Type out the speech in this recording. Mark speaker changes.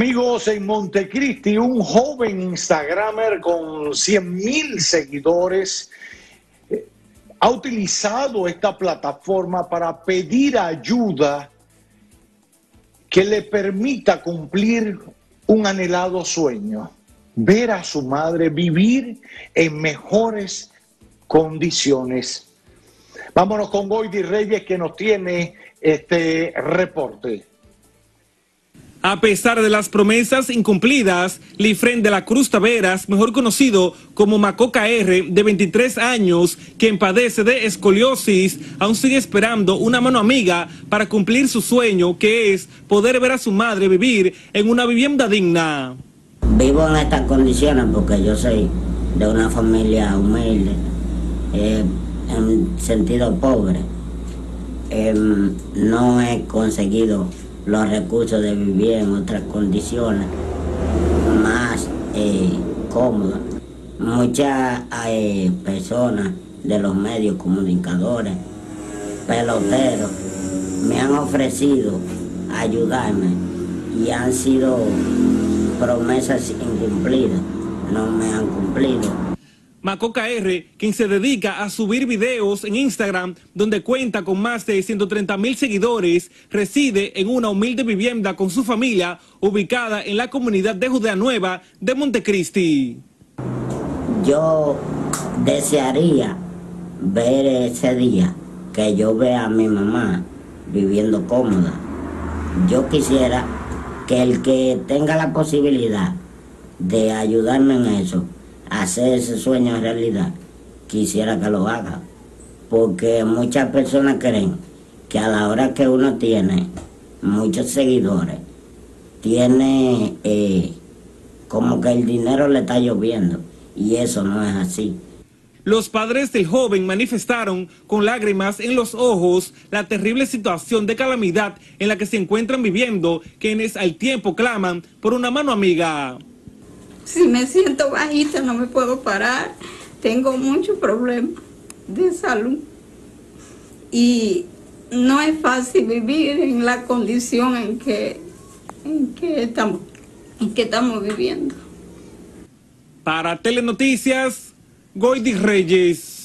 Speaker 1: Amigos, en Montecristi, un joven Instagramer con 100 mil seguidores eh, ha utilizado esta plataforma para pedir ayuda que le permita cumplir un anhelado sueño, ver a su madre vivir en mejores condiciones. Vámonos con Goidi Reyes que nos tiene este reporte.
Speaker 2: A pesar de las promesas incumplidas, Lifren de la Cruz Taveras, mejor conocido como Macoca R, de 23 años, quien padece de escoliosis, aún sigue esperando una mano amiga para cumplir su sueño, que es poder ver a su madre vivir en una vivienda digna.
Speaker 3: Vivo en estas condiciones porque yo soy de una familia humilde, eh, en sentido pobre. Em, no he conseguido los recursos de vivir en otras condiciones más eh, cómodas. Muchas eh, personas de los medios comunicadores, peloteros, me han ofrecido ayudarme y han sido promesas incumplidas, no me han cumplido.
Speaker 2: Macoca R, quien se dedica a subir videos en Instagram, donde cuenta con más de 130 mil seguidores, reside en una humilde vivienda con su familia ubicada en la comunidad de Judea Nueva de Montecristi.
Speaker 3: Yo desearía ver ese día que yo vea a mi mamá viviendo cómoda. Yo quisiera que el que tenga la posibilidad de ayudarme en eso, hacer ese sueño en realidad, quisiera que lo haga. Porque muchas personas creen que a la hora que uno tiene muchos seguidores, tiene eh, como que el dinero le está lloviendo. Y eso no es así.
Speaker 2: Los padres del joven manifestaron con lágrimas en los ojos la terrible situación de calamidad en la que se encuentran viviendo, quienes al tiempo claman por una mano amiga.
Speaker 4: Si me siento bajita no me puedo parar. Tengo muchos problemas de salud. Y no es fácil vivir en la condición en que, en que, estamos, en que estamos viviendo.
Speaker 2: Para Telenoticias, Goidi Reyes.